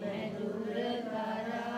නන්ගේද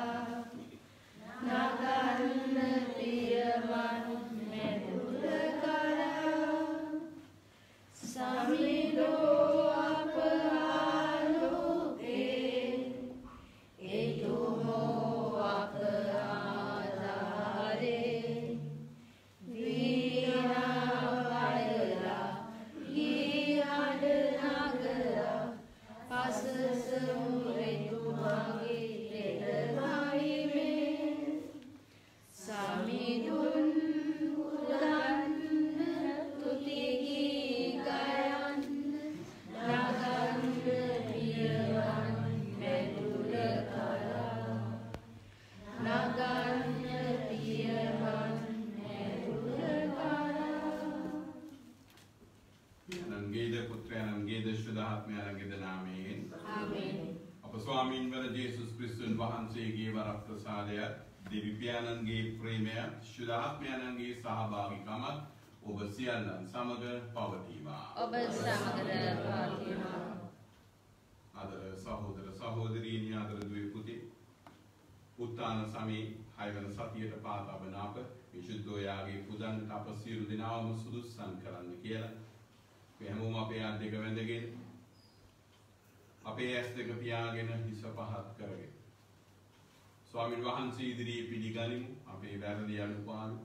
සහෝදරීනි ආදර දුවේ පුතේ උත්තාන සමේ හයවන සතියට පාත අපන අප විශුද්ධෝයාගේ පුදන්නට අප සියලු දෙනාවම සුදුස්සන් කරන්න කියලා. අපි හැමෝම අපේ අත් දෙක වැඳගෙන අපේ ඇස් දෙක පියාගෙන හිස පහත් කරගෙන. ස්වාමීන් වහන්සේ ඉදිරියේ පිළිගනිමු. අපේ වැරදි අනුපාඩු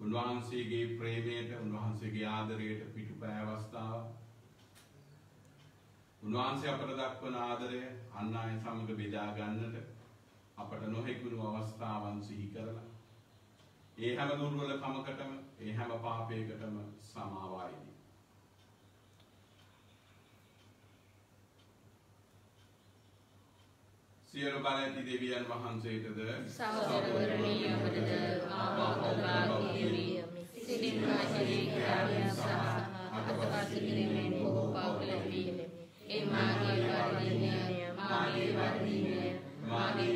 උන්වහන්සේගේ ප්‍රේමයට උන්වහන්සේගේ ආදරයට පිටුපෑ අවස්ථාව උන්වහන්සේ අපට දක්වන ආදරය අන් අය සමග බෙදා ගන්නට අපට නොහැකුණු අවස්ථාවන් සිහි කරලා ඒ හැම දුර්වලකමකටම ඒ හැම පාපයකටම සමාවයිදී සියලු බල ඇති දෙවියන් වහන්සේටද සහෝදරවරුනි ඔබටද ආවාදභාගී සිටින් වාචනී ක්‍රියාවෙන් සහ අතපත් කිරීමෙන් බොහෝ පාප ලැබී ඒ මාගේ වර්ධනය මාගේ වර්ධනය මාගේ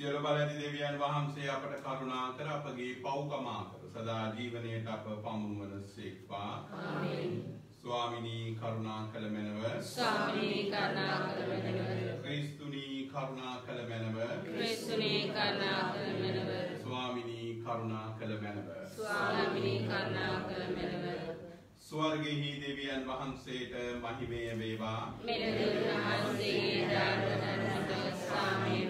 සියලු බල ඇති දෙවියන් වහන්සේ අපට කරුණා කර අපගේ පව්කමා කර සදා ජීවනයට අප පමුණුවන සේක්වා. ආමේන්. ස්වාමිනී කරුණා කළ මැනව ස්වාමී කරුණා කළ මැනව. ක්‍රිස්තුනී කරුණා කළ මැනව ක්‍රිස්තුනී කරුණා කළ මැනව. ස්වාමිනී කරුණා කළ මැනව ස්වාමී කරුණා කළ මැනව. ස්වර්ගෙහි දෙවියන් වහන්සේට මහිමය වේවා මෙලොව වහන්සේගේ. දෙවි ස්වාමිනී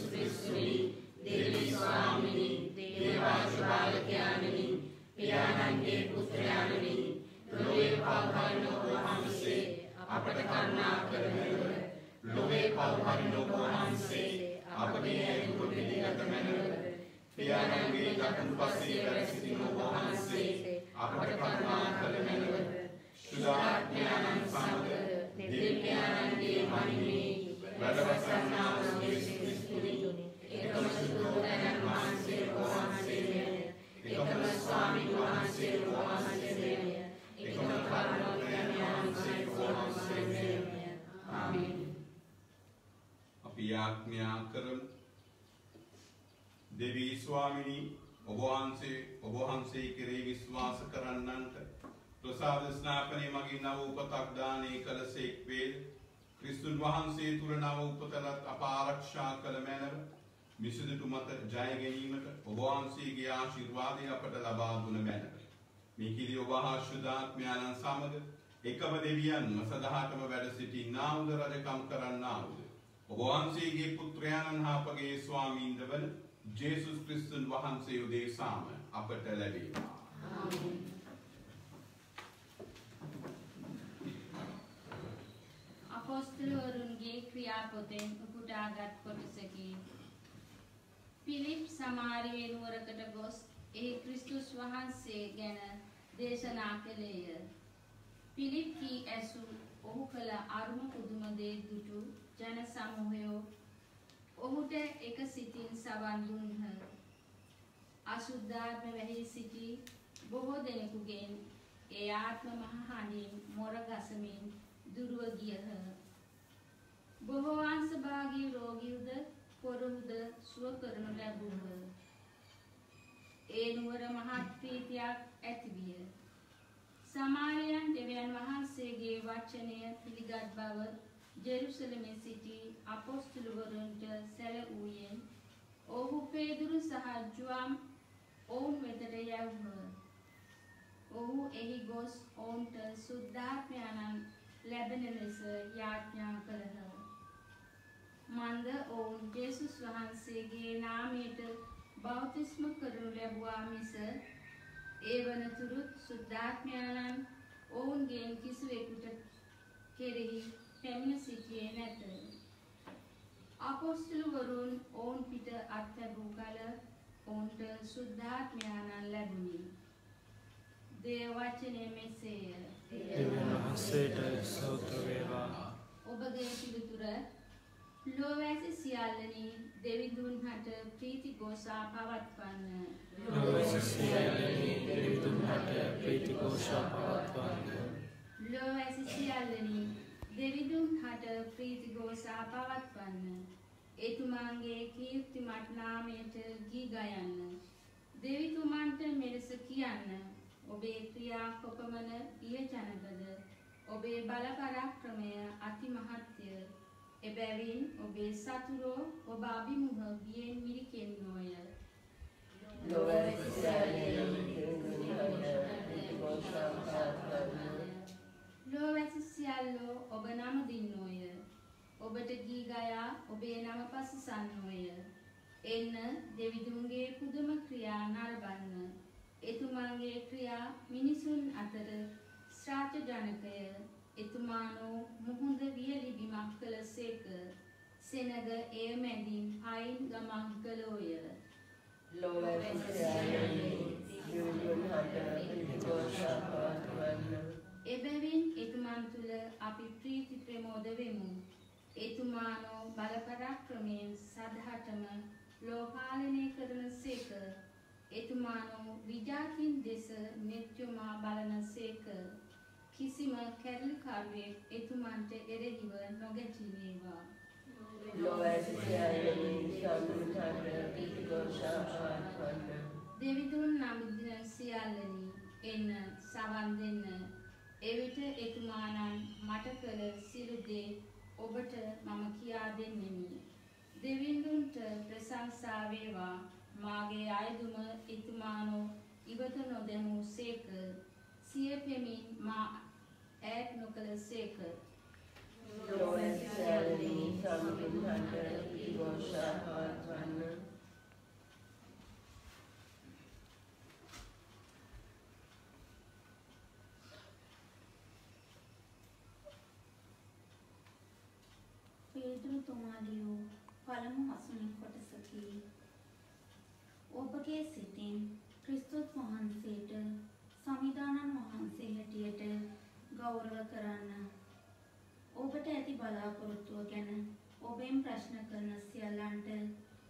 ස්වාමිනී දේවාජ බාලකයාණනි පියාණන්ගේ පුත්‍රයාණනි ලොවේ පවහරන ඔබ වහන්සේ අපට කරුණා කරනව ලොවේ පවහරන ඔබ වහන්සේ අපගේ ඇදුරු පිළිගත මැනව පියාණන්ගේ දකුණු පසේ වැඩ සිටින ඔබ වහන්සේ අපට කරුණා කළ මැනව සුදාත්මයන්න් සමග දෙවියන්ගේ මහිමේ වැඩවසන්නා වූ යේසු ක්‍රිස්තුනි එකම සුදෝදයන් වහන්සේ වහන්සේය එකම ස්වාමීන් වහන්සේ වහන්සේය එකම කරුණාමයන් වහන්සේ වහන්සේය ආමේන් අපි යාඥා කරමු. දෙවී ස්වාමිනී ඔබ වහන්සේ ඔබ වහන්සේ කෙරෙහි විශ්වාස කරන්නන්ට ප්‍රසාද ස්නාපනය මගින් නව උපතක් දානය කළසේක් වේද? ක්‍රිස්තුන් වහන්සේ තුළ නව උපතලත් අප ආරක්ෂා කළ මැනව මිසදිටු මත ජය ගැනීමට ඔබ වහන්සේගේ ආශිර්වාදය අපට ලබා දුන මැනව මිකිලි ඔබ හා ශුද්ධාත්මයන්න් සමග එකම දෙවියන්ම සදහටම වැඩ සිටින්නාවුද රජකම් කරන්නාවුද ඔබ වහන්සේගේ පුත්‍රයාණන් හා අපගේ ස්වාමීන්ද වන ජේසුස් ක්‍රිස්තුන් වහන්සේ උදෙසාම අපට ලැබේවා. ආමේන් අපොස්තලවරුන්ගේ ක්‍රියාපොතෙන් උපුටාගත් කොටසකි. පිලිප් සමාරියේ නුවරකට ගොස් එහි ක්‍රිස්තුස් වහන්සේ ගැන දේශනා කළේය. පිලිප් කී ඇසු ඔහු කළ අරුම පුදුම දේ දුටු ජන සමූහයෝ ඔහුට එක සිතින් සවන් දුන්හ. අසුද්ධාත්ම වැහි සිටි බොහෝ දෙනෙකුගෙන් ඒ ආත්ම මහහනින් මොර ගසමින් දුරුව ගියහ. බොහෝ අංශභාගී රෝගීවුද පොරුහුද සුව කරනු ලැබුහ. ඒ නුවර මහත් ප්‍රීතියක් ඇතිවිය. සමාරයන් දෙවියන් වහන්සේගේ වචනය පිළිගත් බව ජෙරුසලමේ සිටි අපොස්තුලවරුන්ට සැලවූයෙන් ඔහු පේදුරු සහ ජුවම් ඔවුන් වෙතට යැව්හ. ඔහු එහි ගොස් ඔවුන්ට සුද්ධාත්මයණන් ලැබෙන ලෙස යාඥා කළහ. මන්ද ඔවුන් ජේසුස් වහන්සේගේ නාමයට බෞතිස්ම කරනු ලැබුවා මිස ඒ වනතුරුත් සුද්ධාත්මයණන් ඔවුන්ගෙන් කිසිවෙකුට කෙරෙහි පැමිණ සිටියේ නැත. අපොස්තුලවරුන් ඔවුන් පිට අත්හැරූ කල ඔවුන්ට සුද්ධාත්මයණන් ලැබුණි. දේව වචනය මෙසේය. දෙවියන් වහන්සේට ස්තෝත්‍ර වේවා. ඔබගේ පිළිතුර ලෝවැසි සියල්ලනි දෙවිඳුන් හට ප්‍රීති ගෝසා පවත්වන්න. ලොවැසි සියල්ලනි දෙවිඳුන්හට ප්‍රීතිഘോഷා පවත්වන්න. ලෝවැසි සියල්ලනි දෙවිඳුන් හට ප්‍රීති ගෝසා පවත්වන්න. එතුමාන්ගේ කීර්තිමත් නාමයට ගී ගයන්න. දෙවිතුමන්ට මෙලෙස කියන්න. ඔබේ ක්‍රියා කොපමණ ඉහජනකද. ඔබේ බල පරාක්‍රමය අතිමහත්ය. එබැවින් ඔබේ සතුරෝ ඔබ අභිමුහ බියෙන් මිරිකෙන්නෝය. ලෝවැසි සියල්ලෝ ඔබ නම දින්නෝය. ඔබට ගී ගයා ඔබේ නම පසසන්නෝය. එන්න දෙවිදුන්ගේ පුදුම ක්‍රියා නරබන්න. එතුමාගේ ක්‍රියා මිනිසුන් අතර ශ්‍රාත ජනකය. එතුමානෝ මුහුද වියලි බිමක් කළ සේක. සෙනග එය මැදින් අයින් ගමන් කළෝය. එබැවින් එතුමන් තුළ අපි ප්‍රීති ප්‍රමෝද වෙමු. එතුමානෝ බලපරාක්‍රමයෙන් සදහටම ලෝපාලනය කරන සේක. එතුමානෝ විජාතින් දෙස මෙත්යොමා බලන සේක. කිසිම කැරලිකරුවෙක් එතුමන්ට එරෙහිව නොගැටිනේවා. දෙවිදුන් නමුදින සියල්ලනි එන්න සවන් දෙන්න. එවිට එතුමානන් මට කළ සිරු දේ ඔබට මම කියා දෙන්නෙමි. දෙවිඳුන්ට ප්‍රශංසා වේවා. මාගේ අයදුම එතුමානෝ ඉවත නොදැමූ සේක. සිය පෙමින් මා ඈත් නොකළ සේක. පේදුරුතුමා ලියූ පළමු හසුනින් කොටසකි. ඔබගේ සිතින් ක්‍රිස්තුස් වහන්සේට සමිදානන් වහන්සේ හැටියට ගෞරව කරන්න. ඔබට ඇති බලාපොරොත්තුව ගැන ඔබෙන් ප්‍රශ්න කරන සියල්ලන්ට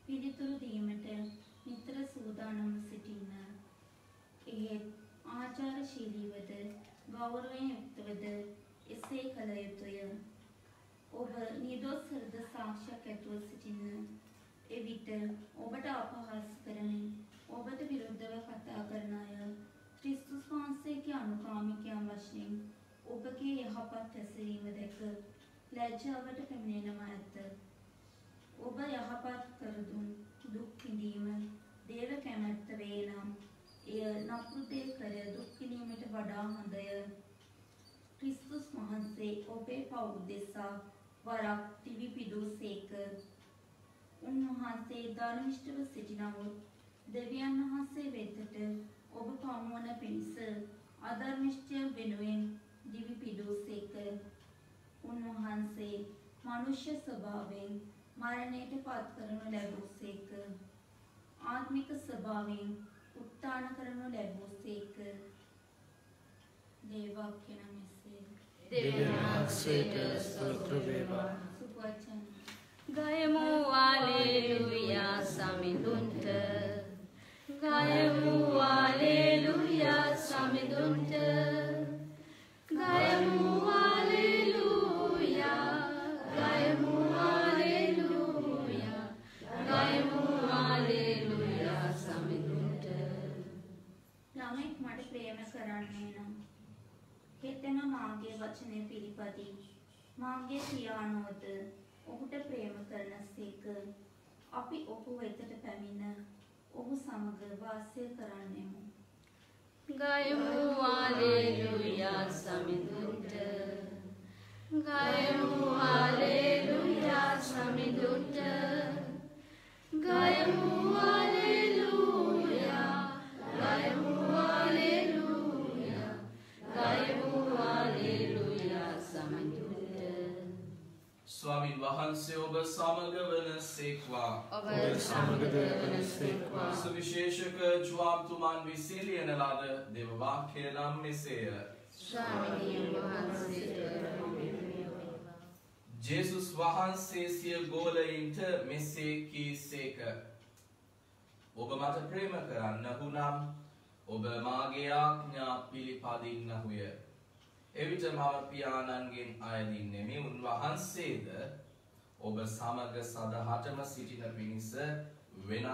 පිළිතුරු දීමට නිතර සූදානම්ව සිටින්න. එහෙත් ආචාරශීලීවද ගෞරවයෙන් යුක්තවද එසේ කළ යුතුය. ඔබ නිදොස් හෘද සාක්ෂියක් ඇතුව සිටින්න. එවිට ඔබට අපහාස කරමින් ඔබට විරුද්ධව කතා කරන අය ක්‍රිස්තුස් වහන්සේගේ අනුගාමිකයන් වශයෙන් ඔබගේ යහපත් හැසිරීම දැක ලැජ්ජාවට පැමිණෙනම ඇත. ඔබ යහපත් කර දුන් දුක් විඳීම දේව කැමැත්ත වේ නම් එය නපුරු දේ කර දුක් විඳීමට වඩා හොඳය. ක්‍රිස්තුස් වහන්සේ ඔබේ පව් උදෙසා වරක් දිවි පිදූසේක. උන්වහන්සේ ධර්මිෂ්ඨව සිටිනමුත් දෙවියන් වහන්සේ වෙතට ඔබ පමුවන පිණිස අධර්මිෂ්ඨය වෙනුවෙන් දිවි පිදූසේක. උන්වහන්සේ මනුෂ්‍ය ස්වභාවයෙන් මරණයට පත් කරනු ලැබූසේක. ආත්මික ස්වභාවයෙන් උත්ථාන කරනු ලැබූසේක. දේවාක්‍ය නම් එසේ. දෙවියන් වහන්සේට ස්තෝත්‍ර වේවා. සුපවචන. ගයමු ආලේලුයා සමිඳුන්ට ගයමු ආලේලුයා සමිඳුන්ට ළමෙක් මට ප්‍රේම කරන්නේ නම්. හෙතෙම මාගේ වචනය පිළිපදී මාගේ පියාණෝද ඔහුට ප්‍රේම කරනසේක අපි ඔහු වෙතට පැමිණ ඔහු සමග වාසය කරන්නෙමු. Gaimu Alleluia Samidutta Gaimu Alleluia Samidutta Gaimu Alleluia ස්වාමින් වහන්සේ ඔබ සමග වන සේක්වා ඔබ සමගද වනසේක්වා. සුවිශේෂක ජවාබතුමන් විසිලියන ලද දෙවවාක්‍ය නම් මෙසේය. ස්වාමීන් වහන්සේට ජේසුස් වහන්සේ සිය ගෝලයින්ට මෙසේ කී සේක. ඔබ මට ප්‍රේම කරන්නහු නම් ඔබ මාගේ ආඥා පිළිපදින්නහුය. එවිට මම පියාණන්ගෙන් අයදින්නෙමි උන්වහන්සේද ඔබ සමග සදහටම සිටින පිණිස වෙනත්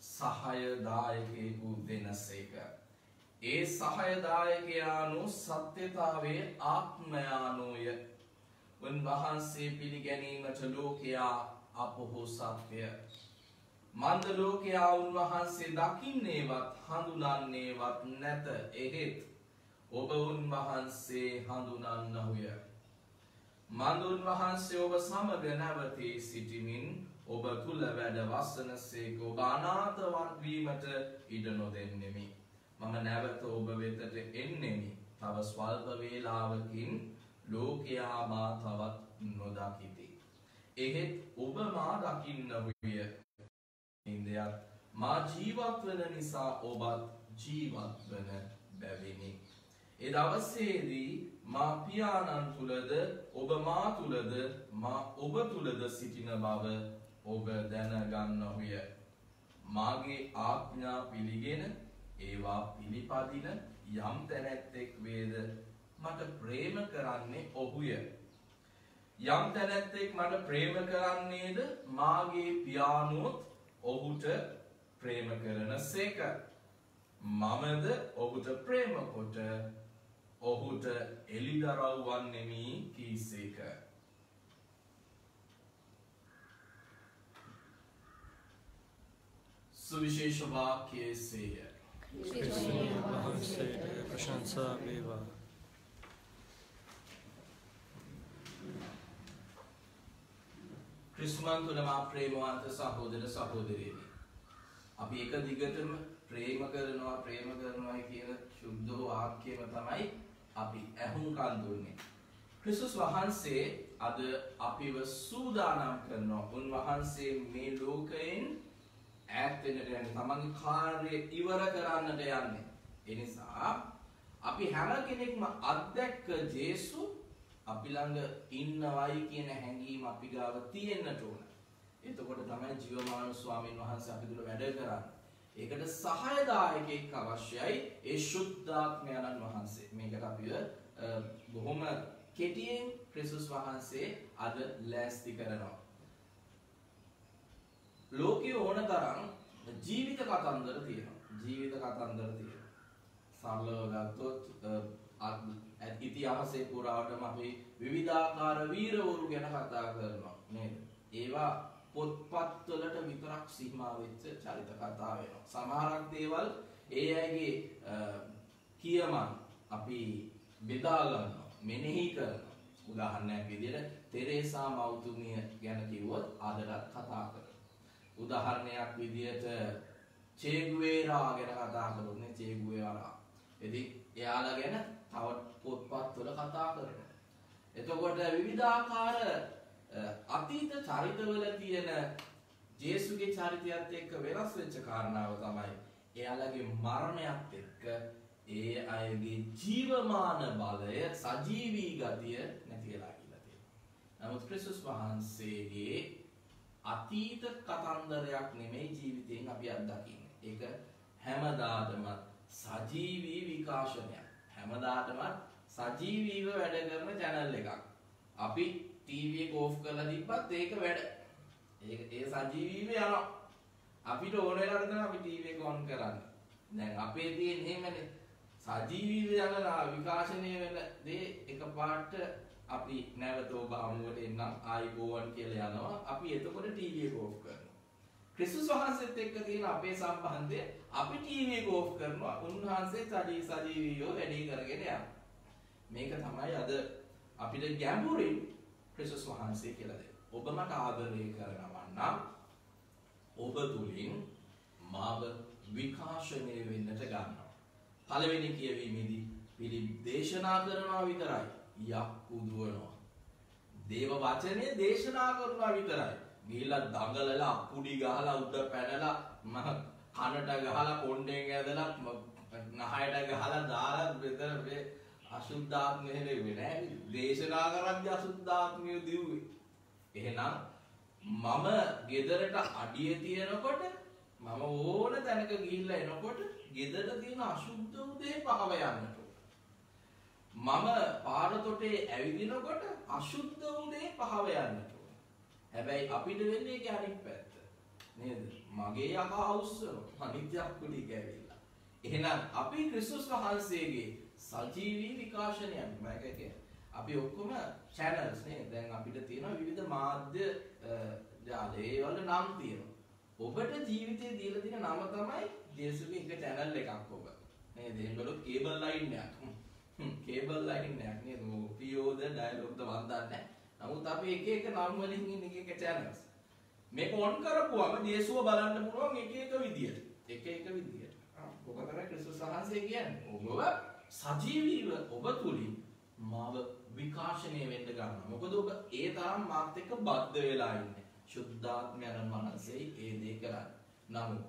සහයදායකයෙකු දෙනසේක. ඒ සහයදායකයානු සත්‍යතාවේ ආත්මයානෝය උන්වහන්සේ පිළිගැනීමට ලෝකයා අපොහොසත්ය. මන්ද ලෝකයා උන්වහන්සේ දකින්නේවත් හඳුනන්නේවත් නැත එහෙත් ඔබ උන්වහන්සේ හඳුනන්නහුය. මඳුන් වහන්සේ ඔබ සමග නැවතී සිටිමින් ඔබ තුළ වැඩ වස්සනසේක ඔබ අනාතවත් වීමට ඉඩ නොදෙන්නෙමි. මම නැවත ඔබ වෙතට එන්නෙමි. තව ස්වල්ප වේලාවකින් ලෝකයා මා තවත් නොදකිති. එහෙත් ඔබ මා දකින්නහුය. ඉන්දයක් මා ජීවත් වන නිසා ඔබත් ජීවත් වන බැවිනි. ඒ දවසේදී මා පියාණන් තුළද ඔබ මා තුළද මා ඔබ තුළද සිටින බව ඔබ දැනගන්නහුය. මාගේ ආඥා පිළිගෙන ඒවා පිළිපදින යම් තැනැත්තෙක් වේද මට ප්‍රේම කරන්නේ ඔහුය. යම් තැනැත්තෙක් මට ප්‍රේම කරන්නේද මාගේ පියාණුවොත් ඔහුට ප්‍රේම කරන සේක. මමද ඔහුට ප්‍රේම කොට ඔහුට එළිදරව් වන්නෙමි කීසේක. සුවිශේෂ වාක්‍යයේ සේය. ක්‍රිස්තුන් වහන්සේට ප්‍රශංසා වේවා. ක්‍රිස්තුමන් තුළ මා ප්‍රේමවන්ත සහෝදර සහෝදරයනි. අපි එක දිගටම ප්‍රේම කරනවා ප්‍රේම කරනවා කියන ශුද්ධ වාක්‍යම තමයි අපි ඇහුම්කන් දුන්නේ. ක්‍රිස්තුස් වහන්සේ අද අපිව සූදානම් කරනවා. උන්වහන්සේ මේ ලෝකයෙන් ඈත් වෙන්නට යන්නේ. තමන්ගේ කාර්යය ඉවර කරන්නට යන්නේ. ඒ නිසා අපි හැම කෙනෙක්ම අත්දැක්ක ජේසු අපි ළඟ ඉන්නවයි කියන හැඟීම අපි ගාව තියෙන්නට ඕන. එතකොට තමයි ජීවමාන ස්වාමීන් වහන්සේ අපි තුළ වැඩ කරන්නේ. ඒකට සහයදායකයෙක් අවශ්‍යයි ඒ ශුද්ධාත්මයණන් වහන්සේ. මේකට අපිව අ, බොහොම කෙටියෙන් ක්‍රිස්තුස් වහන්සේ අද ලෑස්ති කරනවා. ලෝකයේ ඕන තරම් ජීවිත කතන්දර තියෙනවා. ජීවිත කතන්දර තියෙනවා. සරලව ගත්තොත් අ, අත්- ඇත්- ඉතිහාසයේ පුරාවටම අපි විවිධාකාර වීරවරු ගැන කතා කරනවා නේද? ඒවා පොත්පත්වලට විතරක් සීමා වෙච්ච චරිත කතා වෙනවා. සමහරක් දේවල් ඒ අයගේ අ, කියමන් අපි බෙදා ගන්නවා, මෙනෙහි කරනවා. උදාහරණයක් විදිහට තෙරේසා මෞතුමිය ගැන කිව්වොත් අදටත් කතා කරනවා. උදාහරණයක් විදිහට චේගුවේරා ගැන කතා කරොත් නේ චේගුවේරා. ඉතින් එයාලා ගැන තව පොත්පත්වල කතා කරනවා. එතකොට විවිධාකාර අ, අතීත චරිතවල තියෙන ජේසුගේ චරිතයත් එක්ක වෙනස් වෙච්ච කාරණාව තමයි එයාලගේ මරණයත් එක්ක ඒ අයගේ ජීවමාන බලය සජීවී ගතිය නැති වෙලා ගිහිල්ලා තියෙනවා. නමුත් ක්‍රිස්තුස් වහන්සේගේ අතීත කතන්දරයක් නෙමෙයි ජීවිතයෙන් අපි අත්දකින්නේ. ඒක හැමදාටම සජීවී විකාශනයක්. හැමදාටම සජීවීව වැඩ කරන channel එකක්. අපි ටීවී එක ඕෆ් කරලා තිබ්බත් ඒක වැඩ. ඒක ඒ සජීවීව යනවා. අපිට ඕන වෙලාවට තමයි අපි ටීවී එක ඔන් කරන්නේ. දැන් අපේ තියෙන එහෙමනේ සජීවීව යන විකාශනය වෙන දේ එකපාරට අපි නැවත ඔබ හමුවට එන්නම් ආයිබෝවන් කියලා යනවා. අපි එතකොට ටීවී එක ඕෆ් කරනවා. ක්‍රිස්තුස් වහන්සේත් එක්ක තියෙන අපේ සම්බන්ධය අපි ටීවී එක ඕෆ් කරනවා. උන්වහන්සේ සජී සජීවීව වැඩි කරගෙන යනවා. මේක තමයි අද අපිට ගැඹුරින් ක්‍රිස්තුස් වහන්සේ කියලා දෙන්නේ. ඔබ මට ආදරය කරනවා නම් ඔබ තුලින් මාව විකාශනය වෙන්නට ගන්නවා. පළවෙනි කියවීමේදී පිළිම් දේශනා කරනවා විතරයි. යක් උදුවනවා. දේව වචනය දේශනා කරනවා විතරයි. ගිහිල්ලා දඟලලා අපුඩි ගහලා උඩ පැනලා මහ කනට ගහලා කොණ්ඩෙන් ඇදලා ම- නහයට ගහලා දාලා මෙතන මේ අසුද්ධාත්මය නෙවෙයි නෑ දේශනා කරද්දී අසුද්ධාත්මය දිව්වේ. එහෙනම් මම ගෙදරට අඩිය තියනකොට මම ඕන තැනක ගිහිල්ලා එනකොට ගෙදර තියෙන අසුද්ධ උදේ පහව යන්නට ඕන. මම පාරතොටේ ඇවිදිනකොට අශුද්ධ උදේ පහව යන්නට ඕන. හැබැයි අපිට වෙන්නේ ඒක අනිත් පැත්ත. නේද? මගේ යකා අවුස්සනවා. අනිත් යක්කුලි කැවිලා. එහෙනම් අපි ක්‍රිස්තුස් වහන්සේගේ සජීවී විකාශනයක් මේක කියන්නේ. අපි ඔක්කොම channels නේ. දැන් අපිට තියෙන විවිධ මාධ්‍ය ජාලය ඒ වල නම් තියෙනවා. ඔබට ජීවිතේ දීලා තියෙන නම තමයි ජේසුගේ එක channel එකක් ඔබ. නේද? එහෙනම් කේබල් ලයින් එකක්. කේබල් ලයින් එකක් නේද? පියෝද ඩයලොග්ද වන්දන්නේ. නමුත් අපි එක එක නම් වලින් ඉන්න එක එක channels. මේක ඔන් කරපුවම ජේසුව බලන්න පුළුවන් එක එක විදියට. එක එක විදියට. ඔබ තමයි ක්‍රිස්තුස් වහන්සේ කියන්නේ. ඔබව සජීවීව ඔබ තුලින් මාව විකාශනය වෙන්න ගන්නවා. මොකද ඔබ ඒ තරම් මාත් එක්ක බද්ධ වෙලා ඉන්නේ. ශුද්ධාත්මයන් වහන්සේ ඒ දේ කරන්නේ. නමුත්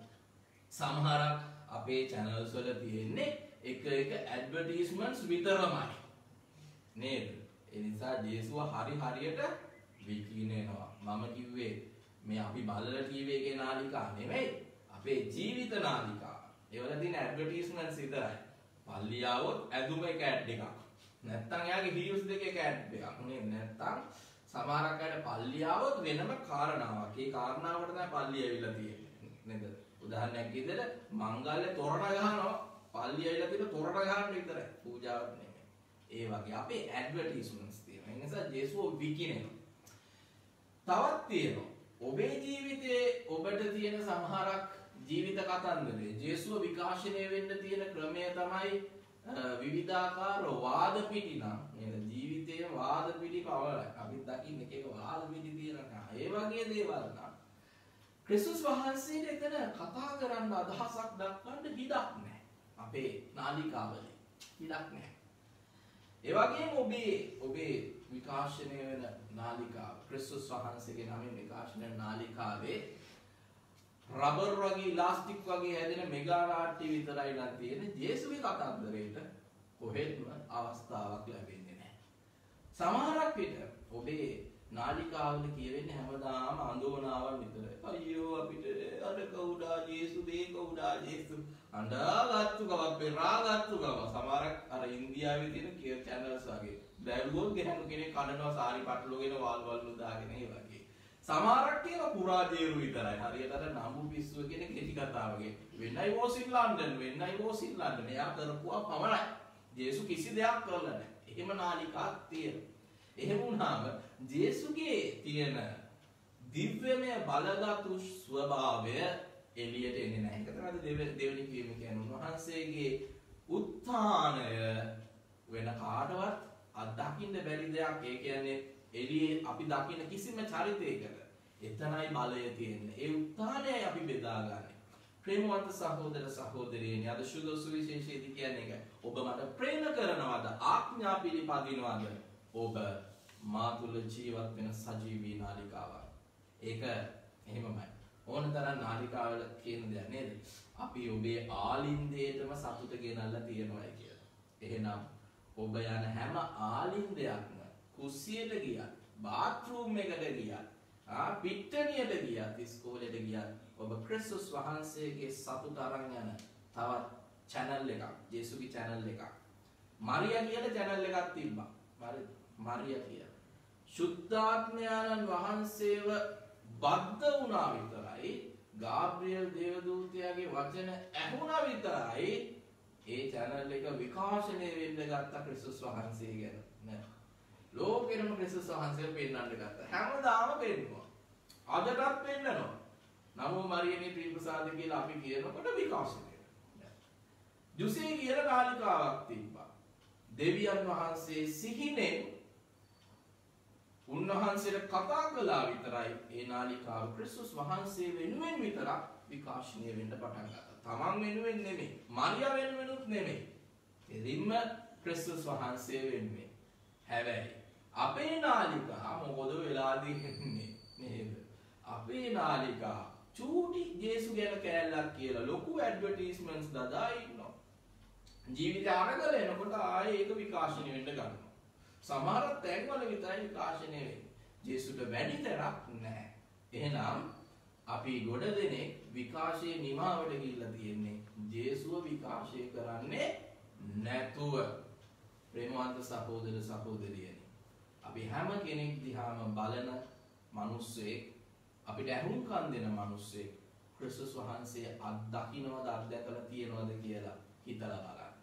සමහරක් අපේ channels වල තියෙන්නේ එක එක ඇඩ්වර්ටයිස්මන්ට්ස් විතරමයි. නේද? ඒ නිසා ජේසුව හරි හරියට විකිනෙනවා. මම කිව්වේ මේ අපි බලන ටීවී එකේ නාලිකා නෙමෙයි. අපේ ජීවිත නාලිකා. ඒවල තියෙන ඇඩ්වර්ටයිස්මන්ට්ස් විතරයි. පල්ලි ආවොත් ඇඳුම එක ඇඩ් එකක්. නැත්තම් එයාගේ හීල්ස් දෙකේ එක ඇඩ් එකක්. නේ නැත්තම් සමහරක් අයට පල්ලි ආවොත් වෙනම කාරණාවක්. ඒ කාරණාවට තමයි පල්ලි ඇවිල්ලා තියෙන්නේ. නේද? උදාහරණයක් විදිහට මංගල්‍ය තොරණ ගහනවා. පල්ලි ඇවිල්ලා තියෙන තොරණ ගහන්න විතරයි. පූජාවට නෙමෙයි. ඒ වගේ අපේ ඇඩ්වර්ටයිස්මන්ට්ස් තියෙනවා. ඒ නිසා ජේසුව විකිනෙනවා. තවත් තියෙනවා. ඔබේ ජීවිතයේ ඔබට තියෙන සමහරක් ජීවිත කතන්දරේ ජේසුව විකාශනය වෙන්න තියෙන ක්‍රමය තමයි අ, විවිධාකාර වාද පිටි නම්. නේද ජීවිතයේ වාද පිටි පවරයි. අපි දකින්න එක එක වාද පිටි තියෙනවා. ඒ වගේ දේවල් නම්. ක්‍රිස්තුස් වහන්සේට එතන කතා කරන්න අදහසක් දක්වන්න හිඩක් නැහැ. අපේ නාලිකාවල. හිඩක් නැහැ. ඒ වගේම ඔබේ ඔබේ විකාශනය වෙන නාලිකාව ක්‍රිස්තුස් වහන්සේගේ නමින් විකාශනය වෙන නාලිකාවේ රබර් වගේ ඉලාස්ටික් වගේ හැදෙන මෙගා නාට්‍ය විතරයි නම් තියෙන්නේ ජේසුගේ කතන්දරේට කොහෙත්ම අවස්ථාවක් ලැබෙන්නේ නැහැ. සමහරක් විට ඔබේ නාලිකාවල කියවෙන්නේ හැමදාම අඳෝනාවල් විතරයි. අයියෝ අපිට අර කවුඩා ජේසු මේ කවුඩා ජේසු අඬාගත්තු ගම පෙරාගත්තු ගම සමහරක් අර ඉන්දියාවේ තියෙන කිය channels වගේ බැලුවොත් ගෙහණු කෙනෙක් කඩනවා සාරි පටලුගෙන වල් වල් දාගෙන ඒ වගේ. සමහරක් තියෙන පුරාජේරු විතරයි. හරියට අර නම්බු පිස්සුව කියන කෙටි කතාව වගේ. වෙන්නයි was in London වෙන්නයි was in London. එයා කරපුවා පමණයි. ජේසු කිසි දෙයක් කරලා නැහැ. එහෙම නාලිකාවක් තියෙනවා. එහෙම වුණාම ජේසුගේ තියෙන දිව්‍යමය බලගතු ස්වභාවය එළියට එන්නේ නැහැ. ඒක තමයි දෙව- දෙවෙනි කියීම කියන්නේ. උන්වහන්සේගේ උත්ථානය වෙන කාටවත් අත්දකින්න බැරි දෙයක්. ඒ කියන්නේ එළියේ අපි දකින්න කිසිම චරිතයකට එතනයි බලය තියෙන්නේ. ඒ උත්ථානයයි අපි බෙදාගන්නේ. ප්‍රේමවන්ත සහෝදර සහෝදරියනි අද සුදු සුවිශේෂයේදී කියන්නේ ඒක. ඔබ මට ප්‍රේම කරනවද? ආඥා පිළිපදිනවද? ඔබ මා තුළ ජීවත් වෙන සජීවී නාලිකාවක්. ඒක එහෙමමයි. ඕන තරම් නාලිකාවල කියන දෙයක් නේද? අපි ඔබේ ආලින්දයටම සතුට ගෙනල්ලා තියනවායි කියලා. එහෙනම් ඔබ යන හැම ආලින්දයක්ම කුස්සියට ගියත්, බාත්රූම් එකට ගියත්, ආ පිට්ටනියට ගියත්, ඉස්කෝලේට ගියත් ඔබ ක්‍රිස්තුස් වහන්සේගේ සතුට අරන් යන තවත් channel එකක්, ජේසුගේ channel එකක්. මරියා කියලා channel එකක් තිබ්බා. හරිද? මරියා කියලා. ශුද්ධාත්මයාණන් වහන්සේව බද්ධ වුණා විතරයි ගාබ්‍රියල් දේවදූතයාගේ වචන ඇහුණා විතරයි ඒ channel එක විකාශනය වෙන්න ගත්ත ක්‍රිස්තුස් වහන්සේ ගැන නෑ ලෝකෙරම ක්‍රිස්තුස් වහන්සේ පෙන්වන්න ගත්තා හැමදාම පෙන්වුවා අදටත් පෙන්නනවා නමෝ මරියමේ ප්‍රීප්‍රසාද කියලා අපි කියනකොට විකාශනය නෑ ජුසේ කියන නාලිකාවක් තිබ්බා දෙවියන් වහන්සේ සිහිනෙන් උන්වහන්සේට කතා කළා විතරයි ඒ නාලිකාව ක්‍රිස්තුස් වහන්සේ වෙනුවෙන් විතරක් විකාශනය වෙන්න පටන් ගත්තා. තමන් වෙනුවෙන් නෙමෙයි, මරියා වෙනුවෙනුත් නෙමෙයි. එදින්ම ක්‍රිස්තුස් වහන්සේ වෙනුවෙන්. හැබැයි අපේ නාලිකා මොකද වෙලා දෙන්නේ නේද? අපේ නාලිකා චූටි ජේසු ගැන කෑල්ලක් කියලා ලොකු ඇඩ්වර්ටයිස්මන්ට්ස් දදා ඉන්නවා. ජීවිත අරගල එනකොට ආයේ ඒක විකාශනය වෙන්න ගන්නවා. සමහර තැන්වල විතරයි විකාශනය වෙන්නේ. ජේසුට වැඩි තරක් නැහැ. එහෙනම් අපි ගොඩ දෙනෙක් විකාශයේ නිමාවට ගිහිල්ලා තියෙන්නේ ජේසුව විකාශය කරන්නේ නැතුව. ප්‍රේමවන්ත සහෝදර සහෝදරියනි. අපි හැම කෙනෙක් දිහාම බලන මිනිස්සෙක් අපිට ඇහුම්කන් දෙන මිනිස්සෙක් ක්‍රිස්තුස් වහන්සේ අත් දකින්නවද අත්දැකලා තියෙනවද කියලා හිතලා බලන්න.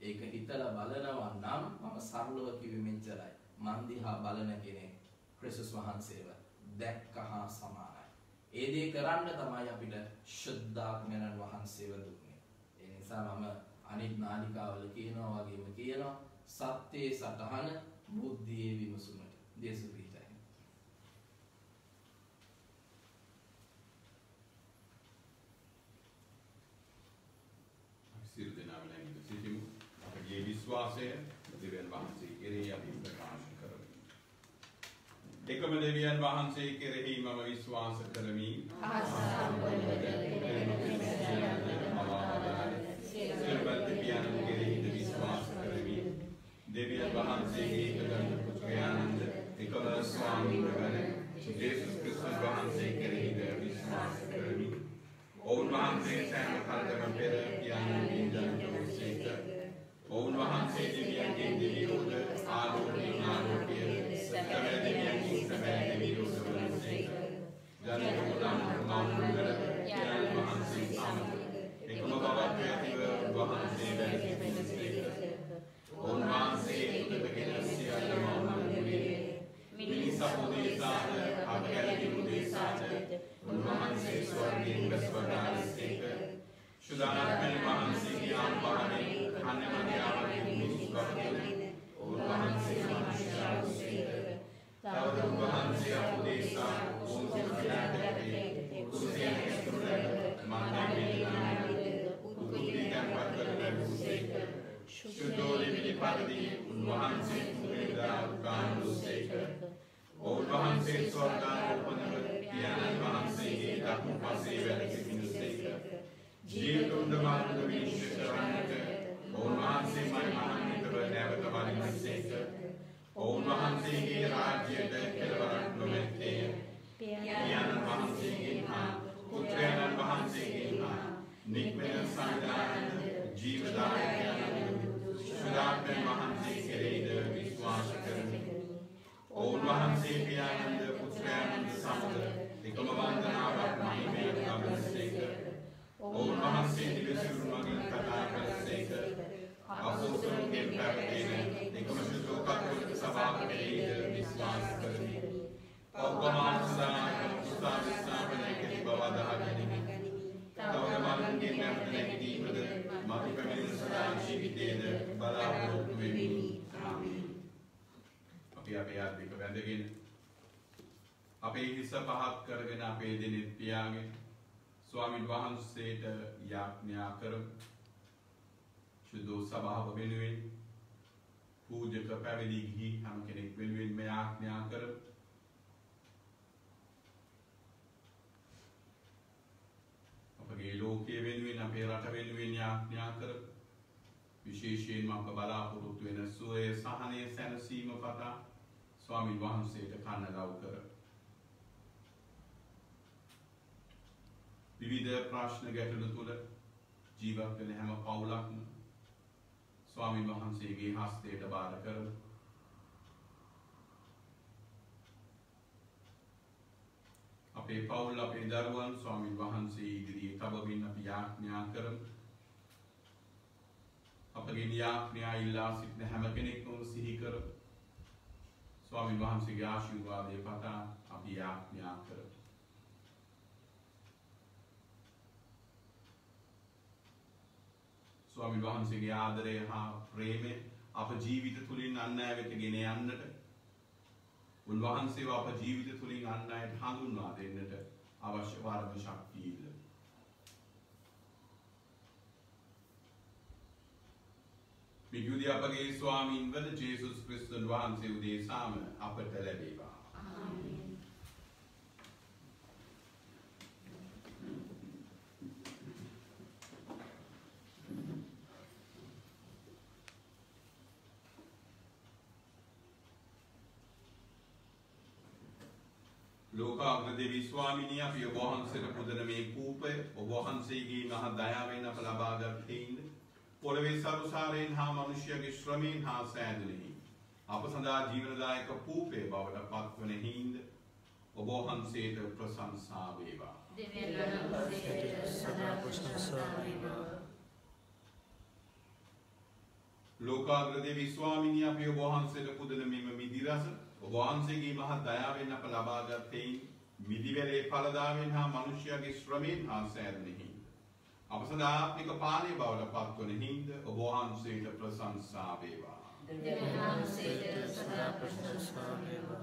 ඒක හිතලා බලනවා නම් මම සරලව කිව්වෙ මෙච්චරයි. මන් දිහා බලන කෙනෙක් ක්‍රිස්තුස් වහන්සේව දැක්ක හා සමානයි. ඒ දේ කරන්න තමයි අපිට ශුද්ධාත්මයන් වහන්සේව දුන්නේ. ඒ නිසා මම අනිත් නාලිකාවල කියනවා වගේම කියනවා සත්‍යයේ සටහන බුද්ධියේ විමසුමට. දේශු පිටයි. සිල් දෙනාව නැගිට සිටිමු. අපගේ විශ්වාසය දෙවියන් වහන්සේ කෙරෙහි අපි ප්‍රකාශ කරමු. එකම දෙවියන් වහන්සේ කෙරෙහි මම විශ්වාස කරමි. සිල්වත් දෙවියන් කෙරෙහිද විශ්වාස කරමි. දෙවියන් වහන්සේගේ එකගන්න පුත්‍රයානන්ද එකම ස්වාමීන් වහන්සේ ජේසුස් ක්‍රිස්තුස් වහන්සේ කෙරෙහිද විශ්වාස කරමි. ඔවුන් වහන්සේ සෑම කල්කම පෙර පියාණන් වින්දනට සේක. ඔවුන් වහන්සේ දෙවියන්ගේ දෙවියෝද ආලෝකයෙන් ආලෝකය සැබෑ දෙවියන්ගේ සැබෑ දෙවියෝද වන සේක. ජනකමුදම් මවුන්වල පියාණන් වහන්සේ සමග එකම බවක් ඇතිව වහන්සේ වැඩ වහන්සේගේ දකුණු පසේ වැඩ සිටිනුසේක. ජීවිතුන්ද මාර්ග විනිශ්චය කරන්නට ඔවුන් වහන්සේ මහිමාන්විතව නැවත වඩිනසේක. ඔවුන් වහන්සේගේ රාජ්‍යයට කෙළවරක් නොමැත්තේය. පියාණන් වහන්සේගෙන් හා පුත්‍රයන්න් වහන්සේගෙන් හා නික්මෙන සංවිධානද ජීවදායකයන්ද ශුද්ධාත්මයන් වහන්සේ කෙරෙහිද විශ්වාස කරමි. ඔවුන් වහන්සේ පියාණන්ද පුත්‍රයාණන්ද සමග එකම වන්දනාවක් මහිමයට ලබනසේක. ඔවුන් වහන්සේ දිවසිවුරු මගින් කතා කළසේක. අපෝස්තලන්ගේ පැවතෙන එකම ශුද්ධෝපත්වලට සභාව කෙරෙහිද විශ්වාස කරමි. පෞපමානුසදානක පුස්තා විස්ථාපනය කෙරෙහි බව අදහගනිමි. තවද මරුන්ගේ නැවත නැගිටීමද මතු පැමිණෙන සදා ජීවිතයේද බලාපොරොත්තු වෙමි. ආමීන්. අපි අපේ අත් දෙක වැඳගෙන අපේ හිස පහත් කරගෙන අපේ දෙනෙත් පියාගෙන ස්වාමින් වහන්සේට යාඥා කරමු. සුදෝ සභාව වෙනුවෙන් පූජක පැවිදි ගිහි හැම කෙනෙක් වෙනුවෙන් මේ ආඥා කරමු. අපගේ ලෝකයේ වෙනුවෙන් අපේ රට වෙනුවෙන් යාඥා කරමු. විශේෂයෙන්ම අප බලාපොරොත්තු වෙන සුවය සහනය සැනසීම පතා ස්වාමීන් වහන්සේට කන්නගව් කර. විවිධ ප්‍රශ්න ගැටලු තුළ ජීවත් වෙන හැම පවුලක්ම ස්වාමීන් වහන්සේගේ හස්තයට බාර කරමු. අපේ පවුල් අපේ දරුවන් ස්වාමීන් වහන්සේ ඉදිරියේ තබමින් අපි යාඥා කරමු. අපගේ යාඥා ඉල්ලා සිටින හැම කෙනෙක්ම සිහි කරමු. ස්වාමීන් වහන්සේගේ ආශිර්වාදය පතා අපි යාඥා කරමු. ස්වාමීන් වහන්සේගේ ආදරය හා ප්‍රේමය අප ජීවිත තුළින් අන්න අය වෙත ගෙන යන්නට උන්වහන්සේව අප ජීවිත තුළින් අන්න අයට හඳුන්වා දෙන්නට අවශ්‍ය වර්ම ශක්තිය ඉල්ලමු. මිගුදී අපගේ ස්වාමීන් වන ජේසුස් ක්‍රිස්තුන් වහන්සේ උදෙසාම අපට ලැබේවා. ආමේන්. ලෝකාග්‍ර දෙවි ස්වාමිනිය අපි ඔබ වහන්සේට පුදන මේ කූපය ඔබ වහන්සේගේ මහ දයාවෙන් අප ලබාගත් හේින්ද පොළවේ සරුසාරයෙන් හා මනුෂ්‍යගේ ශ්‍රමයෙන් හා සෑදනෙහි අප සඳහා ජීවනදායක කූපය බවට පත්වන හින්ද ඔබ වහන්සේට ප්‍රශංසා වේවා. දෙවියන් වහන්සේට සදා ප්‍රශංසා වේවා. ලෝකාග්‍ර දෙවි ස්වාමිනිය අපි ඔබ වහන්සේට පුදන මෙම මිදිරස ඔබ වහන්සේගේ මහත් දයාවෙන් අප ලබාගත් හේයින් මිදිවැලේ ඵලදාවෙන් හා මනුෂ්‍යයාගේ ශ්‍රමයෙන් හා සෑදෙනෙහි අප සදා ආත්මික පානය බවට පත්වන හින්ද ඔබ වහන්සේට ප්‍රශංසා වේවා. දෙවියන් වහන්සේට සදා ප්‍රශංසා වේවා.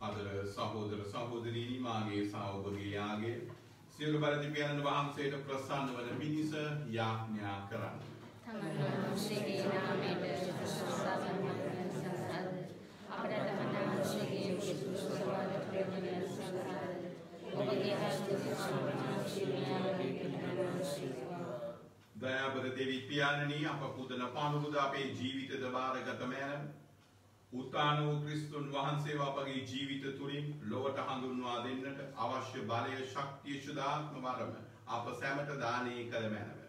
අදර සහෝදර සහෝදරීනි මාගේ සහ ඔබගේ යාගේ සියලු බරදිපියන් වහන්සේට ප්‍රසන්න වන පිණිස යාඥා කරන්න. තමන් වහන්සේගේ නාමයට ප්‍රශංසා කරන සංසාර අපට තමන් වහන්සේගේ විශ්වාසවල ප්‍රයෝජන සංසාර ඔබගේ හස්ත සම්මානශීලීය කෙනෙකුට දයාබර දෙවි පියාණනි අප පුදන පණුරුද අපේ ජීවිතද බාරගත මෑන උත්තාන වූ ක්‍රිස්තුන් වහන්සේව අපගේ ජීවිත තුළින් ලොවට හඳුන්වා දෙන්නට අවශ්‍ය බලය ශක්තිය ශුදාත්ම වරම අප සැමට දානය කළ මැනව.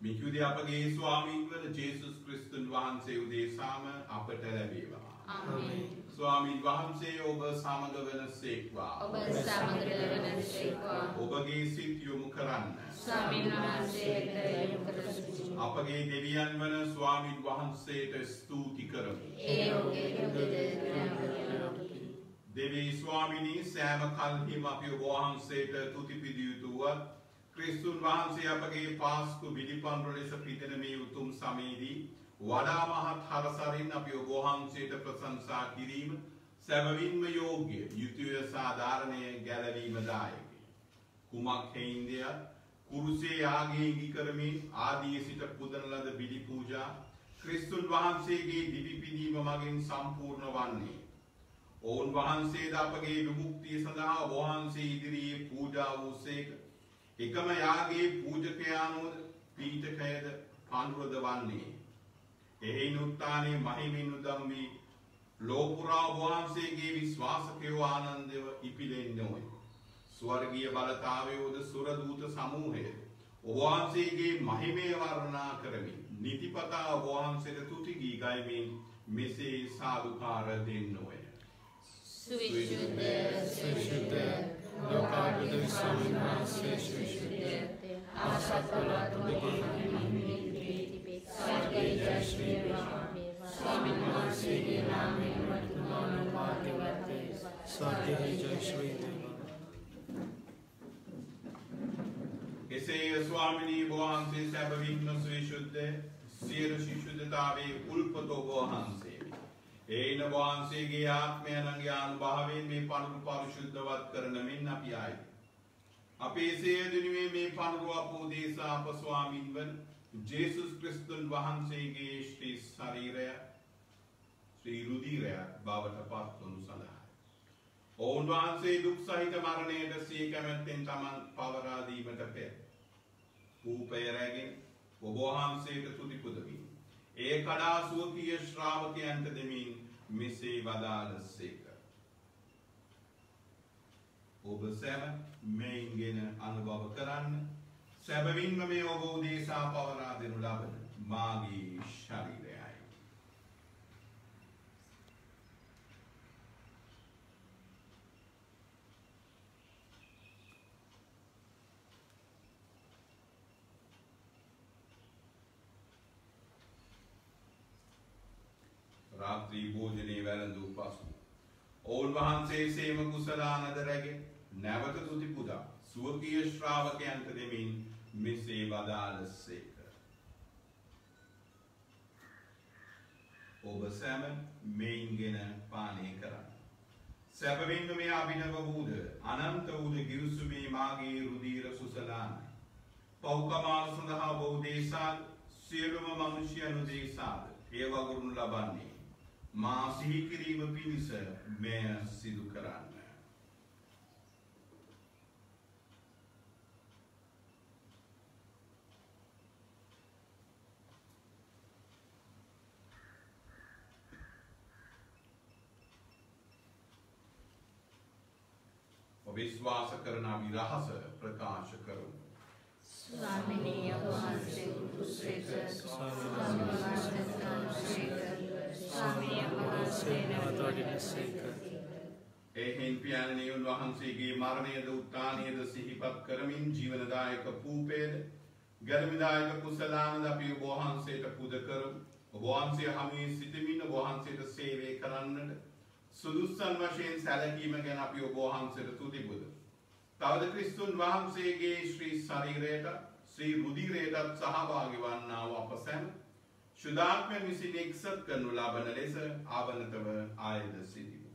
මිකුද අපගේ ස්වාමීන් වන ජේසුස් ක්‍රිස්තුන් වහන්සේ උදේසාම අපට ලැබේවා. ආමේන්. ස්වාමීන් වහන්සේ ඔබ සමග වන සේක්වා. ඔබ සමග වන සේක්වා. ඔබගේ සිත් යොමු කරන්න. ස්වාමීන් වහන්සේට යොමු කර සිටිමු. අපගේ දෙවියන් වන ස්වාමීන් වහන්සේට ස්තුති කරමු. ඒ ඔහුගේ යොමුදේ දෙවී ස්වාමිනී සෑම කල්හිම අපි ඔබ වහන්සේට තුතිපිදිය යුතුවත් ක්‍රිස්තුන් වහන්සේ අපගේ පාස්කු බිලිපන්ර ලෙස පිදෙන මේ උතුම් සමයේදී වඩා මහත් හරසරින් අපි ඔබ වහන්සේට ප්‍රශංසා කිරීම සැබවින්ම යෝග්‍ය යුතුය සාධාරණය ගැලවීම දායකයි. කුමක් හේින්දයක් කුරුසේ යාගේ ඉඟි කරමින් ආදී සිට පුදන ලද බිලි පූජා ක්‍රිස්තුන් වහන්සේගේ දිවිපිදීම මගින් සම්පූර්ණ වන්නේ. ඔවුන් වහන්සේ අපගේ විමුක්තිය සඳහා වහන්සේ ඉදිරියේ පූජා වූසේක. එකම යාගේ පූජකයානුද පීඨකයද පන්රුවද වන්නේ. එහි නුත්තානේ මහිමින් උදම් වී ලෝපුරා වහන්සේගේ විශ්වාසකයෝ ආනන්දව ඉපිලෙන්න ඕයි. ස්වර්ගීය බලතාවයෝද සුරදූත සමූහය. ඔවහන්සේගේ මහිමය වර්ණනා කරමින් නිතිපතා ඔවහන්සේට තුති ගී ගයිමින් මෙසේ සාදුකාර දෙන්න ඕය. සුවිශුද්ධ සවිශුද්ධ ලෝකාග්‍රද ස්වාමීන් වහන්සේ සවිශුද්ධ ආසත්වලතුගේ ස්වර්ගයේ ජයශ්‍රී ස්වාමීන් වහන්සේගේ නාමයෙන් වර්තමාන භාග්‍යවත්තේ ස්වර්ගයේ ජය ශ්‍රී දේවා එසේ ස්වාමිනී වහන්සේ සැබවින්ම සවිශුද්ධ සියලු ශිෂුද්ධතාවේ උල්පතෝ වහන්සේ. ඒන වහන්සේගේ ආත්මයනගේ අනුභාවයෙන් මේ පණුරු පරිශුද්ධවත් කරන මෙන් අපි ආයි. අපේ සේදනුවේ මේ පණුරු අපෝ දේශා අප ස්වාමින් වන ජේසුස් ක්‍රිස්තුන් වහන්සේගේ ශ්‍රී ශරීරය ශ්‍රී රුධීරය බවට පත්වනු සඳහා. ඔවුන් වහන්සේ දුක් සහිත මරණයට සිය කැමැත්තෙන් තමන් පවරාදීමට පෙර. පූපය රැගෙන ඔබවහන්සේට තුති පුදමින්. ඒ කඩා සුවකීය ශ්‍රාවකයන්ට දෙමින් මෙසේ වදාළ සේක. ඔබ සැම මෙයින්ගෙන අනුභව කරන්න සැබවින්ම මේ ඔබ උදේසා පවරා දෙනු ලබන මාගේ ශරීරයයි. රාත්‍රී භෝජනයේ වැළඳූ පසු. ඔවුන් වහන්සේ සේම කුසලානද රැගෙන නැවත තුති පුදා සුවකීය ශ්‍රාවකයන්ට දෙමින් මෙසේ වදාළ සේක. ඔබ සැම මෙයින්ගෙන පානය කරන්න. සැපවින්ම මේ අභිනව වූද අනන්ත වූද ගිවිසුමේ මාගේ රුදීර කුසලානයි. පෞකමාල් සඳහා බෞ දේශාල් සියලුම මනුෂ්‍යයනු දේශාද ඒ වගුරුණු ලබන්නේ. මා සිහිකිරීම පිණිස මෙය සිදු කරන්න. ඔබ විශ්වාස කරන අපි රහස ප්‍රකාශ කරමු. ස්වාමිනී ඔබ වහන්සේ උත්සේක ස්වාමීන් ඔබ වහන්සේ නවතාඩිනසේක එහෙන් පියාණනි උන්වහන්සේගේ මරණයද උත්ථානයද සිහිපත් කරමින් ජීවනදායක පූපේද ගර්මදායක කුසලානද අපි ඔබ වහන්සේට පුද කරමු. ඔබ වහන්සේ හමුවේ සිටමින් ඔබ වහන්සේට සේවය කරන්නට සුදුස්සන් වශයෙන් සැලකීම ගැන අපි ඔබ වහන්සේට තුති පුද. තවද ක්‍රිස්තුන් වහන්සේගේ ශ්‍රී ශරීරයට ශ්‍රී රුධිරයටත් සහභාගී වන්නා වූ අප සැම ශුද්ධාත්මයන් විසින් එක්සත් කරනු ලබන ලෙස ආවනතව ආයද සිටිමු.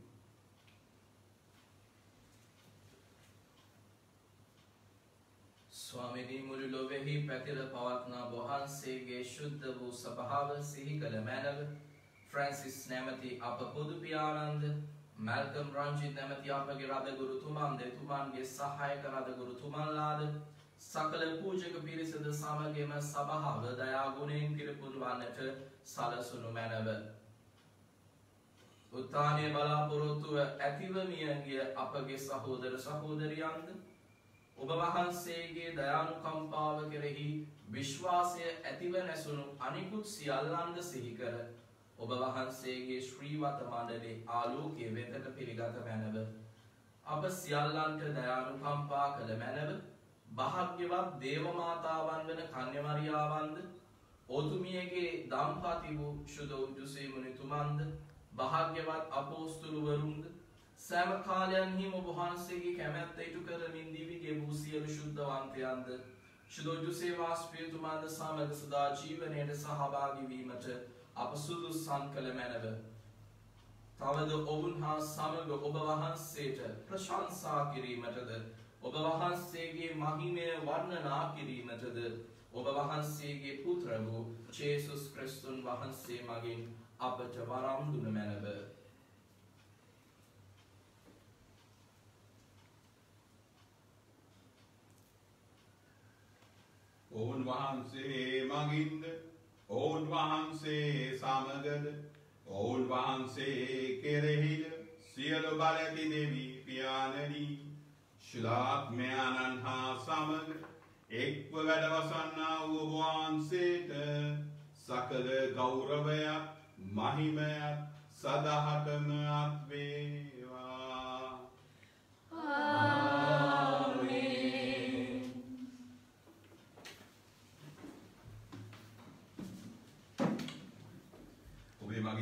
ස්වාමිනී මුළු ලොවෙහි පැතිර පවත්නා වහන්සේගේ ශුද්ධ වූ සභාව සිහි කළ මැනව ෆ්‍රැන්සිස් නැමති අප පොදු පියාණන්ද මැල්කම් රංජිත් නැමති අපගේ රදගුරුතුමන් දෙතුමන්ගේ සහායක රදගුරුතුමන්ලාද සකල පූජක පිරිසද සමගම සභාව දයාගුණයෙන් පිරිපුන් වන්නට සලසුනු මැනව. උත්තානය බලාපොරොත්තුව ඇතිවමියගිය අපගේ සහෝදර සහෝදරියන්ද ඔබ වහන්සේගේ දයානුකම්පාව කෙරෙහි විශ්වාසය ඇතිව නැසුණු අනිකුත් සියල්ලන්ද සිහිකර ඔබ වහන්සේගේ ශ්‍රීවත මණ්ඩලේ ආලෝකය වෙතට පිළිගත මැනව. අප සියල්ලන්ට දයානුකම්පා කළ මැනව භාග්‍යවත් දේවමාතාවන් වන කන්‍යමරියාවන්ද ඔතුමියගේ දම්පති වූ ශුද උජුසේමුනිතුමන්ද භාග්‍යවත් අපෝස්තුළුවරුන්ද සෑම කාලයන්හිම ඔබහන්සේගේ කැමැත්ත ඉටු කරමින් දිවිගේ වූ සියලු ශුද්ධවන්තයන්ද ශුදෝජුසේ වාස්පියතුමන්ද සමග සදා ජීවනයට සහභාගී වීමට අප සුදුස්සන් කළ මැනව. තවද ඔවුන් හා සමග ඔබ වහන්සේට ප්‍රශංසා කිරීමටද ඔබ වහන්සේගේ මහිමය වර්ණනා කිරීමටද ඔබ වහන්සේගේ පුත්‍ර වූ චේසුස් ක්‍රිස්තුන් වහන්සේ මගින් අපට වරම් දුන මැනව. ඔවුන් වහන්සේ මගින්ද ඔවුන් වහන්සේ සමගද ඔවුන් වහන්සේ කෙරෙහිද සියලු බලඇති දෙවී පියානදී ශුලාත්මයාණන් හා සමග එක්ව වැඩවසන්නා වූ වහන්සේට සකල ගෞරවයක් මහිමයක් සදහටම අත්වේවා. ඔබේ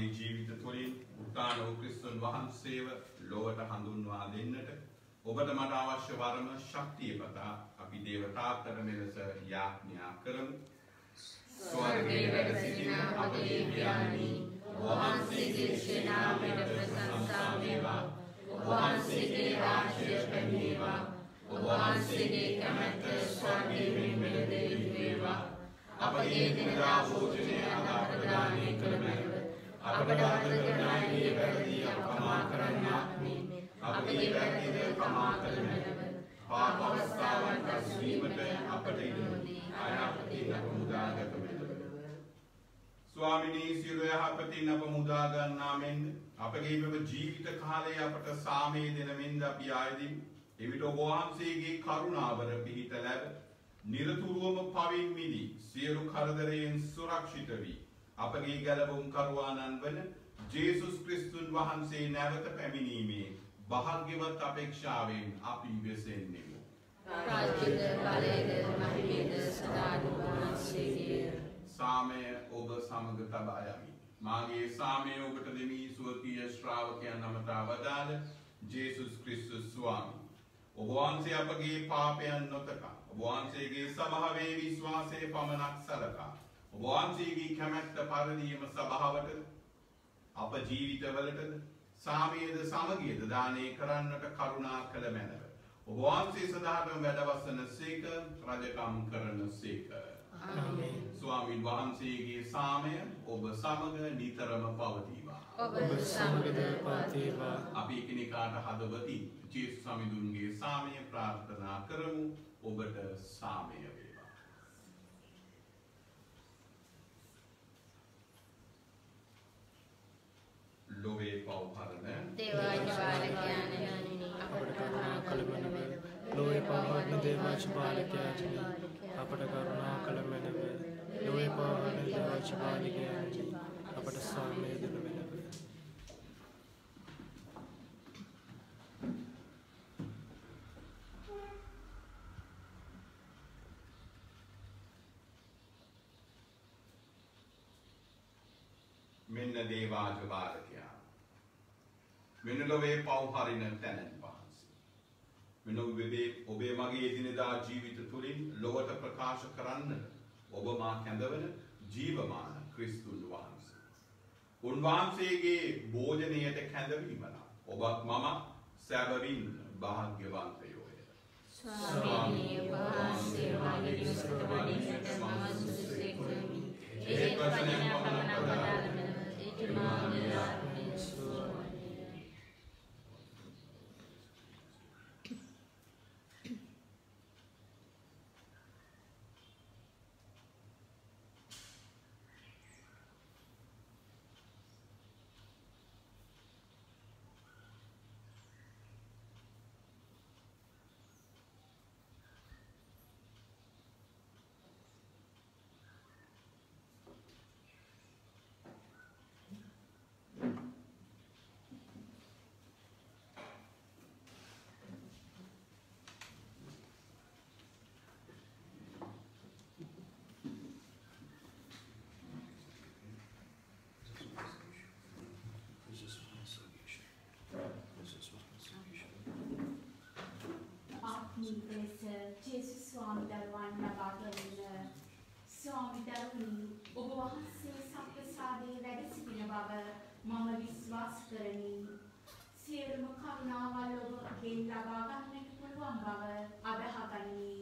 මගේ ජීවිත තුළින් උත්තාන වූ ක්‍රිස්තුන් වහන්සේව ලොවට හඳුන්වා දෙන්නට ඔබට මට අවශ්‍ය වරම ශක්තිය පතා අපි දේවතාත්තර මෙලෙස යාඥා කරමු. ස්වර්ගයේ වැඩ සිටින අපගේ පියාණනි වහන්සේගේ ශ්‍රී නාමයට ප්‍රශංසා වේවා. වහන්සේගේ රාජ්‍ය පැමිණේවා. වහන්සේගේ කැමැත්ත ස්වර්ගයේ මෙලෙස වේවා. අපගේ දිනදා භෝජනය අද අපට දානය කළ මැනව. අපට වාද කරන අයගේ වැරදි අපමා කරන්නාක් මෙන් අපගේ වැරදිද පමා කළ මැනව. පාප අවස්ථාවන් රැස්වීමට අපට ඉඩ නොදී අයහපතින් අප මුදාගත මැනව. ස්වාමිනී සියලු යහපතින් අප මුදා ගන්නා මෙන්ද අපගේ මෙම ජීවිත කාලය අපට සාමය දෙන මෙන්ද අපි ආයදින් එවිට ඔබ වහන්සේගේ කරුණාවර පිහිට ලැබ නිරතුරුවම පවින් මිදී සියලු කරදරයෙන් සුරක්ෂිත වී අපගේ ගැලවුම් කරුවානන් වන ජේසුස් ක්‍රිස්තුන් වහන්සේ නැවත පැමිණීමේ භාග්‍යවත් අපේක්ෂාවෙන් අපි වෙසෙන්නෙමු. සාමය ඔබ සමග තබා යමි. මාගේ සාමය ඔබට දෙමි ස්වකීය ශ්‍රාවකයන් අමතා වදාළ ජේසුස් ක්‍රිස්තුස් ස්වාමී. ඔබ වහන්සේ අපගේ පාපයන් නොතකා. ඔබ වහන්සේගේ සභාවේ විශ්වාසය පමණක් සලකා. වහන්සේගේ කැමැත්ත පරිදියම සභාවට අප ජීවිතවලටද සාමයේද සමගියද දානය කරන්නට කරුණා කළ මැනව. ඔබ වහන්සේ සදාටම වැඩවසන සේක රජකම් කරන සේක. ස්වාමීන් වහන්සේගේ සාමය ඔබ සමග නිතරම පවතිවා. ඔබ සමගද පවතිවා. අපි එකිනෙකාට හදවතින් ජේසු සමිඳුන්ගේ සාමය ප්‍රාර්ථනා කරමු ඔබට සාමය වේවා. ලොවේ පව්හරණ දේවාජ බාලකයන්නි අපට කරුණා කළ මැනව. ලෝය පවහරණ දේවාච බාලකයාජනි අපට කරුණා කළ මැනව. ලෝය පවහරණ දේවාච බාලකයාජනි අපට සාමය දෙන මැනව. මෙන්න දේවාජ බාලකයා. මෙන්න ලොවේ පව්හරින තැනන් වහන්සේ. මෙන්න ඔබේ ඔබේ මගේ දිනදා ජීවිත තුළින් ලොවට ප්‍රකාශ කරන්න ඔබ මා කැඳවන ජීවමාන ක්‍රිස්තුන් වහන්සේ. උන්වහන්සේගේ භෝජනයට කැඳවීමන ඔබත් මම සැබවින් භාග්‍යවන්තයෝය. ස්වාමීනී වහන්සේ මගේ නිවසට වඩින්නට මම සුදුසුසෙක් වෙමි. ඒ වචනය පමණක් වදාළ මැනව. ඒ මාගේ ආත්මය සුවපත්. ආත්මීය ලෙස ජේසුස් ස්වාමි දරුවන් ලබා ගැනීම ස්වාමි දරුවනි ඔබ වහන්සේ සත්‍යසාදයේ වැඩ සිටින බව මම විශ්වාස කරමි. සියලුම කරුණාවල් ඔබගෙන් ලබා ගන්නට පුළුවන් බව අදහා ගනිමි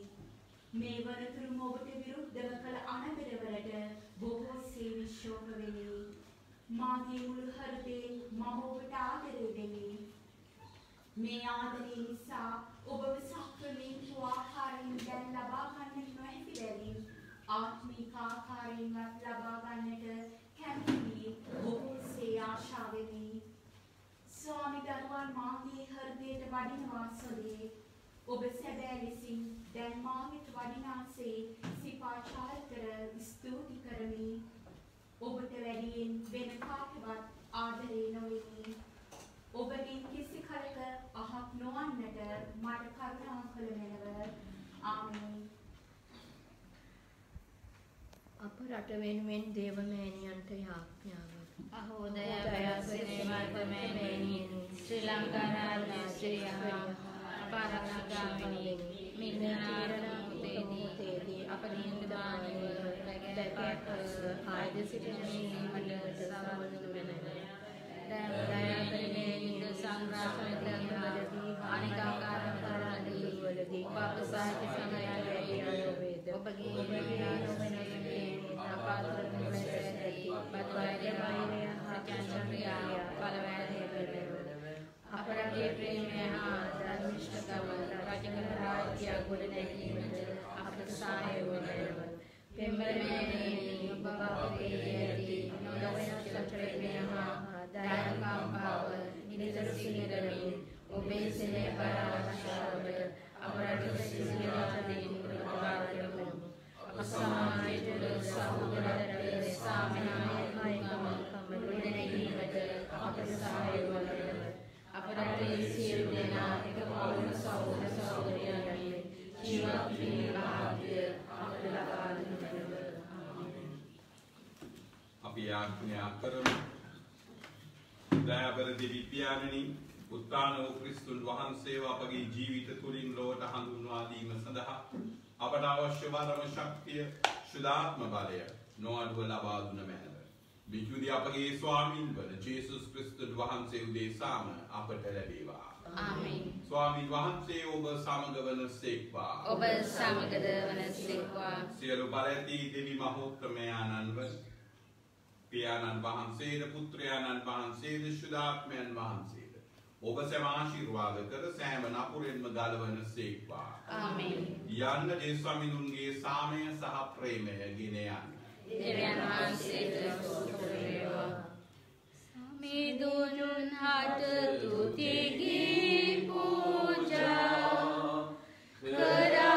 මේ වනතුරුම ඔබට විරුද්ධව කළ අනබෙරවලට බොහෝසේ විශෝක වෙමි. මාගේ මුළු හෘදයෙන් මම ඔබට ආදරය දෙමි. මේ ආදරය නිසා ඔබව සක්‍රලීතු ආහාරයෙන් දැන් ලබා ගන්නට නොහැකි බැවින් ආත්මික ආකාරයෙන්වත් ලබා ගන්නට කැමති බොහෝසේ ආශාවෙමි. ස්වාමි දරුවන් මාගේ හෘදයට වඩිනවා සොලේ ඔබ සැබෑ ලෙසින් දැන් මාගෙට වඩිනාසේ සිපාචාර කර ස්තුති කරමි. ඔබට වැඩියෙන් වෙන කාටවත් ආදරේ නොවෙමි. ඔබගෙන් කිසි කලක අහක් නොවන්නට මට කරුණා කළ මැනව. ආමේන්. අප රට වෙනුවෙන් දේවමෑණියන්ට යාඥාව. අහෝදය වර්තමෑණියනි ශ්‍රී ලංකා රාජ්‍යශ්‍රී අපරාධගාමිනී මිදනාරණෝතේදී අප නින්දානය දැකැක ආයද සිටින මීමට සමනුදු වෙනව. දයාකරණයේ නිද සංග්‍රහවලදී අනිකාකාර කරණදී වලදී පාපසාහිත සමයයේ වේද. ඔබගේ නිවැරදි බදවැය වෛරය හත්‍යන්ත්‍රියා බලවැය වෙනව. අපරගේ ප්‍රේමය හා ධර්මිෂ්ඨකම රජකල රාජ්‍ය ගොඩ නැගීමට අපට සහාය වනව. පෙම්බරමේනී ඔබ අපගේ ඇති නොදවෙනස් ප්‍රේමය හා දායකම්භාව නිතර සිහිරමින් ඔබේ සෙනෙහ පරාශාවට අපරට සිහිරාදීන් ප්‍රබාරමු. අප සමාජයට සහෝදරත්වයේ සාමනායකම ගොඩ නැගීමට අපට සහාය වනව. අපරට සියලු දෙනා එක පවුල සහෝදර සහෝදරියන්ගේ ජීවත් වීමේ භාග්‍ය අපට ලබා දෙනු අපි යාඥා කරමු. දයාබර දෙවි පියාණනි, උත්තාන වූ ක්‍රිස්තුන් වහන්සේව අපගේ ජීවිත තුළින් ලොවට හඳුන්වා දීම සඳහා අපට අවශ්‍ය වරම ශක්තිය, ශුද්ධාත්ම බලය නොඅඩුව ලබා දුන මැනව. විචුදි අපගේ ස්වාමින් වන ජේසුස් ක්‍රිස්තුන් වහන්සේ උදෙසාම අපට ලැබේවා. ආමේන්. ස්වාමින් වහන්සේ ඔබ සමග වන සේක්වා. ඔබ සමගද වනසේක්වා සියලු බලඇති දෙවි මහෝත්‍රමයාණන්ව පියාණන් වහන්සේද පුත්‍රයාණන් වහන්සේද ශුද්ධාත්මයන් වහන්සේද ඔබ සැම ආශිර්වාද කර සෑම නපුරෙන්ම ගලවන සේක්වා. ආමේන්. යන්න දේස්වමිනුන්ගේ සාමය සහ ප්‍රේමය ගෙන යන්න. දෙවියන් වහන්සේට ස්තුති වේවා. සමිඳුනුන් හට තුතිගී පූජා කරවුව